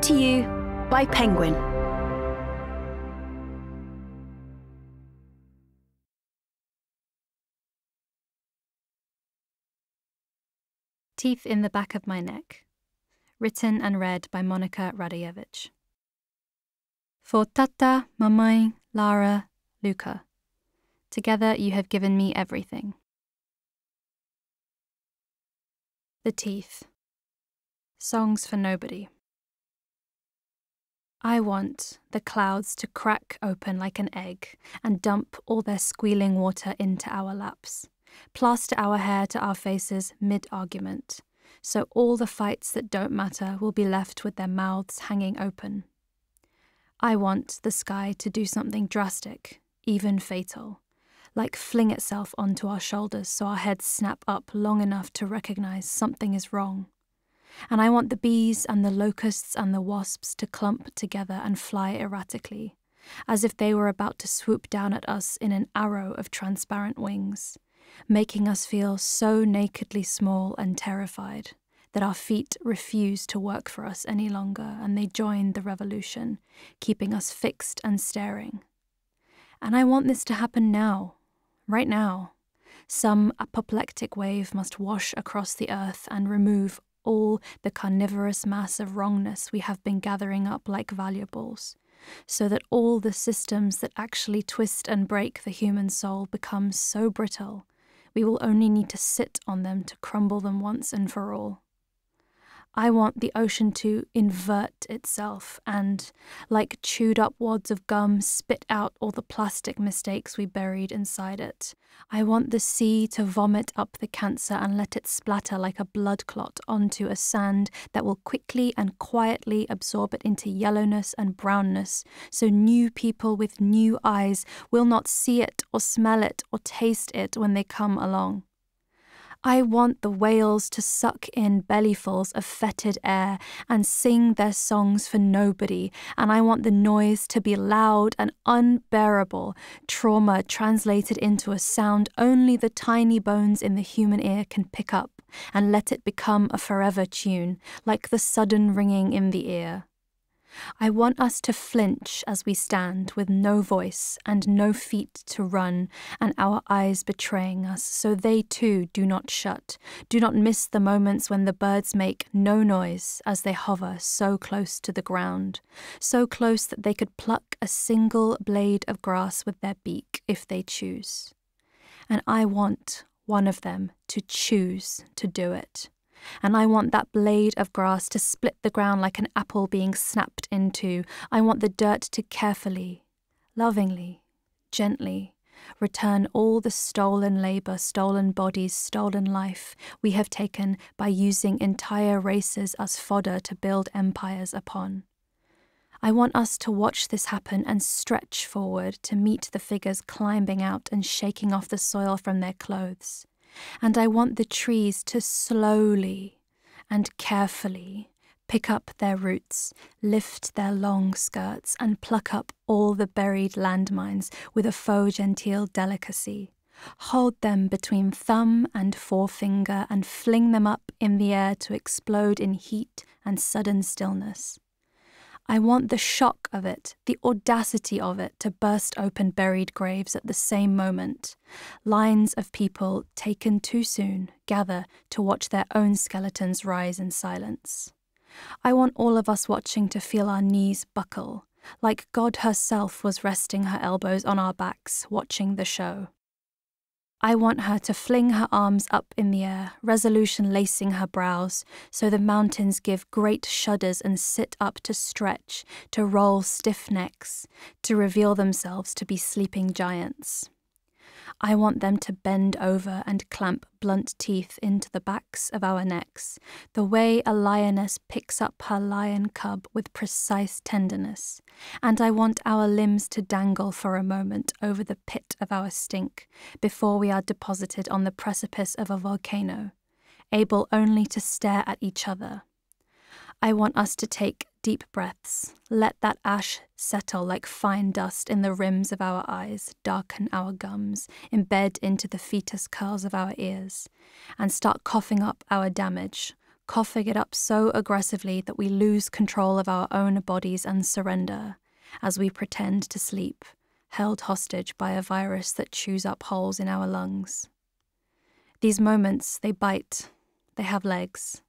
Brought to you by Penguin. Teeth in the Back of My Neck. Written and read by Monika Radojevic. For Tata, Mamãe, Lara, Luca. Together you have given me everything. The Teeth. Songs for Nobody. I want the clouds to crack open like an egg and dump all their squealing water into our laps plaster our hair to our faces mid argument, so all the fights that don't matter will be left with their mouths hanging open. I want the sky to do something drastic, even fatal, like fling itself onto our shoulders so our heads snap up long enough to recognize something is wrong. And I want the bees and the locusts and the wasps to clump together and fly erratically, as if they were about to swoop down at us in an arrow of transparent wings making us feel so nakedly small and terrified that our feet refuse to work for us any longer and they join the revolution, keeping us fixed and staring. And I want this to happen now, right now. Some apoplectic wave must wash across the earth and remove all the carnivorous mass of wrongness we have been gathering up like valuables, so that all the systems that actually twist and break the human soul become so brittle we will only need to sit on them to crumble them once and for all. I want the ocean to invert itself and, like chewed up wads of gum, spit out all the plastic mistakes we buried inside it. I want the sea to vomit up the cancer and let it splatter like a blood clot onto a sand that will quickly and quietly absorb it into yellowness and brownness, so new people with new eyes will not see it or smell it or taste it when they come along. I want the whales to suck in bellyfuls of fetid air and sing their songs for nobody, and I want the noise to be loud and unbearable, trauma translated into a sound only the tiny bones in the human ear can pick up, and let it become a forever tune, like the sudden ringing in the ear. I want us to flinch as we stand with no voice and no feet to run, and our eyes betraying us, so they too do not shut, do not miss the moments when the birds make no noise as they hover so close to the ground, so close that they could pluck a single blade of grass with their beak if they choose. And I want one of them to choose to do it and I want that blade of grass to split the ground like an apple being snapped into. I want the dirt to carefully, lovingly, gently return all the stolen labour, stolen bodies, stolen life we have taken by using entire races as fodder to build empires upon. I want us to watch this happen and stretch forward to meet the figures climbing out and shaking off the soil from their clothes and I want the trees to slowly and carefully pick up their roots, lift their long skirts, and pluck up all the buried landmines with a faux genteel delicacy. Hold them between thumb and forefinger and fling them up in the air to explode in heat and sudden stillness. I want the shock of it, the audacity of it to burst open buried graves at the same moment. Lines of people taken too soon gather to watch their own skeletons rise in silence. I want all of us watching to feel our knees buckle, like God herself was resting her elbows on our backs, watching the show. I want her to fling her arms up in the air, resolution lacing her brows, so the mountains give great shudders and sit up to stretch, to roll stiff necks, to reveal themselves to be sleeping giants. I want them to bend over and clamp blunt teeth into the backs of our necks, the way a lioness picks up her lion cub with precise tenderness. And I want our limbs to dangle for a moment over the pit of our stink before we are deposited on the precipice of a volcano, able only to stare at each other. I want us to take deep breaths. Let that ash settle like fine dust in the rims of our eyes, darken our gums, embed into the fetus curls of our ears, and start coughing up our damage, coughing it up so aggressively that we lose control of our own bodies and surrender as we pretend to sleep, held hostage by a virus that chews up holes in our lungs. These moments, they bite, they have legs.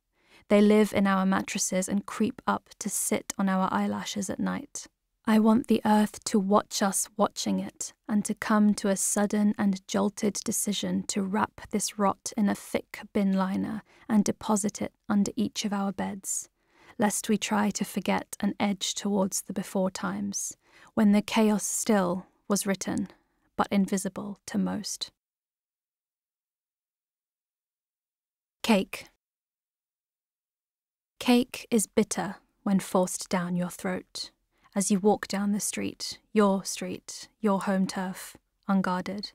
They live in our mattresses and creep up to sit on our eyelashes at night. I want the earth to watch us watching it and to come to a sudden and jolted decision to wrap this rot in a thick bin liner and deposit it under each of our beds, lest we try to forget and edge towards the before times, when the chaos still was written, but invisible to most. Cake. Cake is bitter when forced down your throat as you walk down the street, your street, your home turf, unguarded,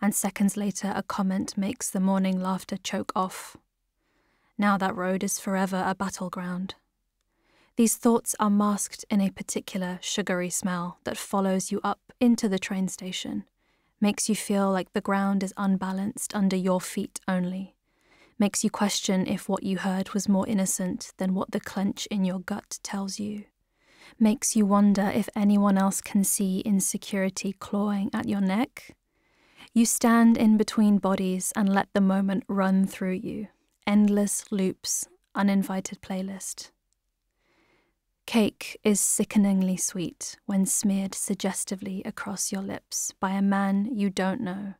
and seconds later a comment makes the morning laughter choke off. Now that road is forever a battleground. These thoughts are masked in a particular sugary smell that follows you up into the train station, makes you feel like the ground is unbalanced under your feet only, makes you question if what you heard was more innocent than what the clench in your gut tells you makes you wonder if anyone else can see insecurity clawing at your neck. You stand in between bodies and let the moment run through you. Endless loops, uninvited playlist. Cake is sickeningly sweet when smeared suggestively across your lips by a man you don't know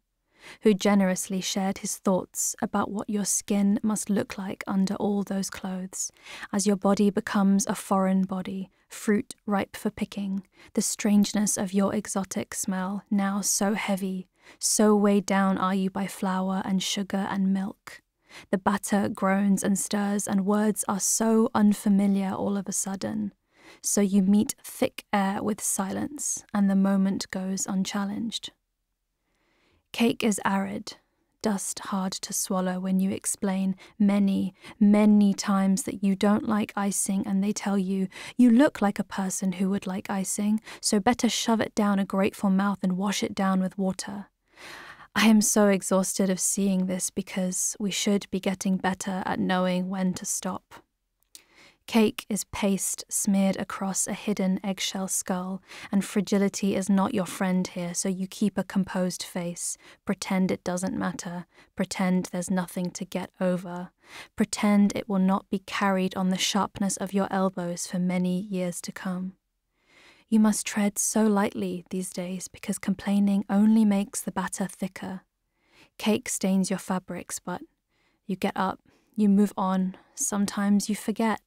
who generously shared his thoughts about what your skin must look like under all those clothes, as your body becomes a foreign body, fruit ripe for picking, the strangeness of your exotic smell now so heavy, so weighed down are you by flour and sugar and milk. The batter groans and stirs, and words are so unfamiliar all of a sudden. So you meet thick air with silence, and the moment goes unchallenged. Cake is arid, dust hard to swallow when you explain many, many times that you don't like icing and they tell you, you look like a person who would like icing, so better shove it down a grateful mouth and wash it down with water. I am so exhausted of seeing this because we should be getting better at knowing when to stop. Cake is paste smeared across a hidden eggshell skull, and fragility is not your friend here, so you keep a composed face. Pretend it doesn't matter. Pretend there's nothing to get over. Pretend it will not be carried on the sharpness of your elbows for many years to come. You must tread so lightly these days because complaining only makes the batter thicker. Cake stains your fabrics, but you get up, you move on, sometimes you forget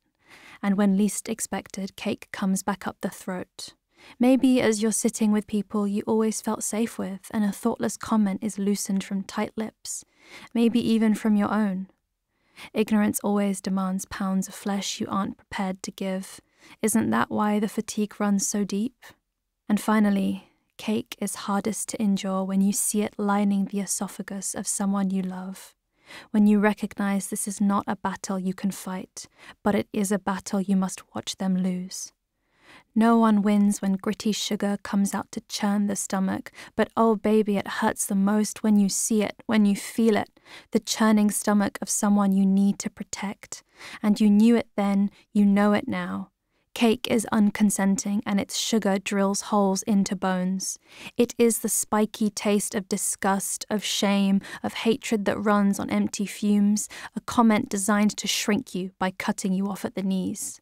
and when least expected, cake comes back up the throat. Maybe as you're sitting with people you always felt safe with, and a thoughtless comment is loosened from tight lips, maybe even from your own. Ignorance always demands pounds of flesh you aren't prepared to give. Isn't that why the fatigue runs so deep? And finally, cake is hardest to endure when you see it lining the esophagus of someone you love when you recognize this is not a battle you can fight, but it is a battle you must watch them lose. No one wins when gritty sugar comes out to churn the stomach, but oh baby, it hurts the most when you see it, when you feel it, the churning stomach of someone you need to protect. And you knew it then, you know it now. Cake is unconsenting and its sugar drills holes into bones. It is the spiky taste of disgust, of shame, of hatred that runs on empty fumes, a comment designed to shrink you by cutting you off at the knees.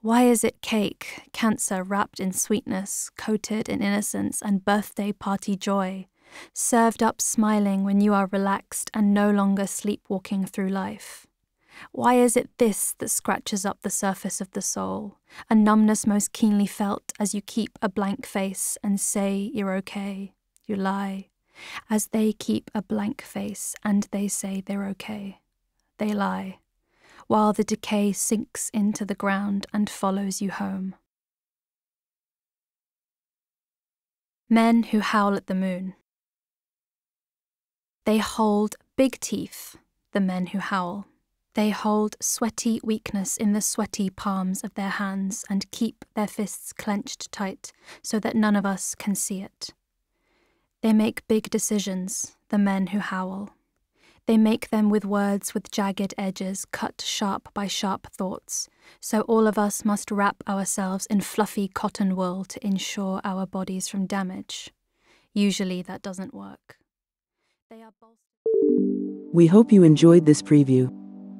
Why is it cake, cancer wrapped in sweetness, coated in innocence and birthday party joy, served up smiling when you are relaxed and no longer sleepwalking through life? Why is it this that scratches up the surface of the soul, a numbness most keenly felt as you keep a blank face and say you're okay, you lie, as they keep a blank face and they say they're okay, they lie, while the decay sinks into the ground and follows you home. Men who howl at the moon. They hold big teeth, the men who howl. They hold sweaty weakness in the sweaty palms of their hands and keep their fists clenched tight so that none of us can see it. They make big decisions, the men who howl. They make them with words with jagged edges, cut sharp by sharp thoughts. So all of us must wrap ourselves in fluffy cotton wool to ensure our bodies from damage. Usually that doesn't work. They are We hope you enjoyed this preview.